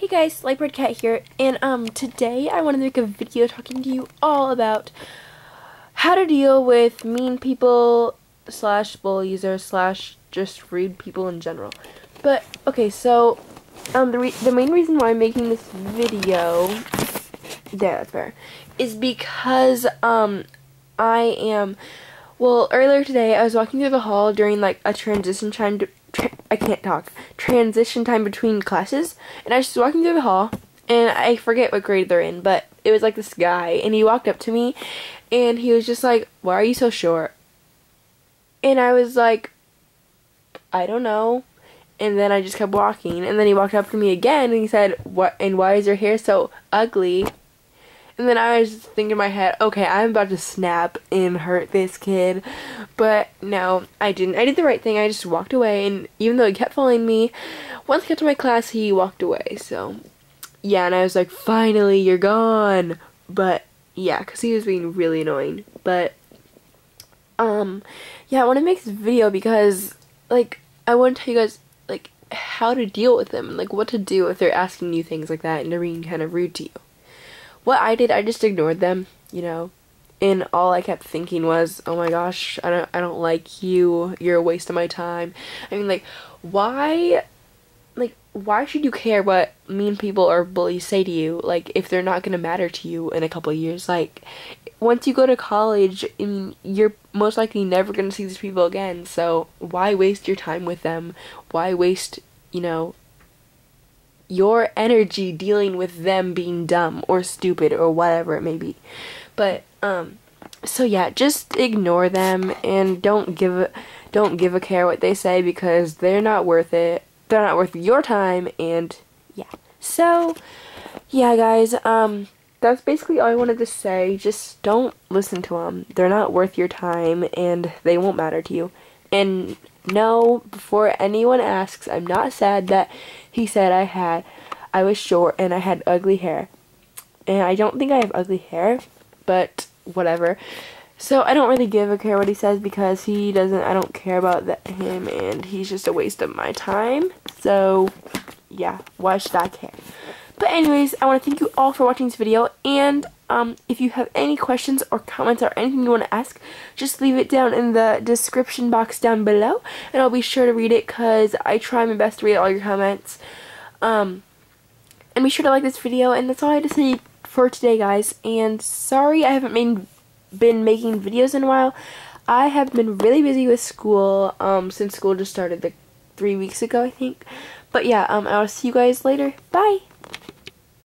Hey guys, Liepard Cat here, and um, today I want to make a video talking to you all about how to deal with mean people slash bullies or slash just rude people in general. But, okay, so, um, the, the main reason why I'm making this video, there, that's fair, is because, um, I am, well, earlier today I was walking through the hall during, like, a transition time to, I can't talk, transition time between classes, and I was walking through the hall, and I forget what grade they're in, but it was like this guy, and he walked up to me, and he was just like, why are you so short? And I was like, I don't know. And then I just kept walking, and then he walked up to me again, and he said, what, and why is your hair so ugly? And then I was thinking in my head, okay, I'm about to snap and hurt this kid. But no, I didn't. I did the right thing. I just walked away. And even though he kept following me, once I got to my class, he walked away. So, yeah, and I was like, finally, you're gone. But, yeah, because he was being really annoying. But, um, yeah, I want to make this video because, like, I want to tell you guys, like, how to deal with them. And like, what to do if they're asking you things like that and they're being kind of rude to you what I did, I just ignored them, you know. And all I kept thinking was, "Oh my gosh, I don't I don't like you. You're a waste of my time." I mean, like why like why should you care what mean people or bullies say to you like if they're not going to matter to you in a couple years like once you go to college I mean you're most likely never going to see these people again so why waste your time with them why waste you know your energy dealing with them being dumb or stupid or whatever it may be. But um so yeah, just ignore them and don't give a, don't give a care what they say because they're not worth it. They're not worth your time and yeah. So yeah, guys, um that's basically all I wanted to say. Just don't listen to them. They're not worth your time and they won't matter to you. And no, before anyone asks, I'm not sad that he said I had I was short and I had ugly hair. And I don't think I have ugly hair, but whatever. So I don't really give a care what he says because he doesn't, I don't care about that, him and he's just a waste of my time. So yeah, why should I care? Anyways, I want to thank you all for watching this video and um, if you have any questions or comments or anything you want to ask, just leave it down in the description box down below and I'll be sure to read it because I try my best to read all your comments. Um, and be sure to like this video, and that's all I had to say for today, guys. And sorry I haven't made, been making videos in a while. I have been really busy with school um, since school just started like three weeks ago, I think. But yeah, um, I'll see you guys later. Bye!